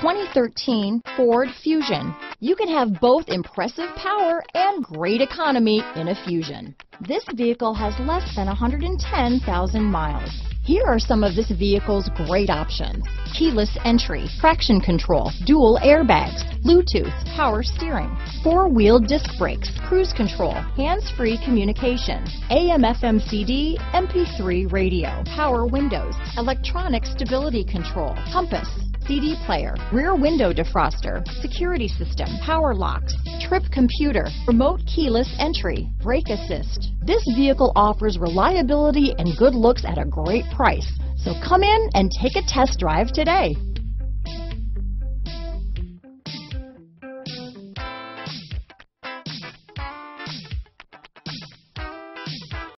2013 Ford Fusion. You can have both impressive power and great economy in a Fusion. This vehicle has less than 110,000 miles. Here are some of this vehicle's great options. Keyless entry, traction control, dual airbags, Bluetooth, power steering, four-wheel disc brakes, cruise control, hands-free communication, AM FM CD, MP3 radio, power windows, electronic stability control, compass, CD player, rear window defroster, security system, power locks, trip computer, remote keyless entry, brake assist. This vehicle offers reliability and good looks at a great price. So come in and take a test drive today.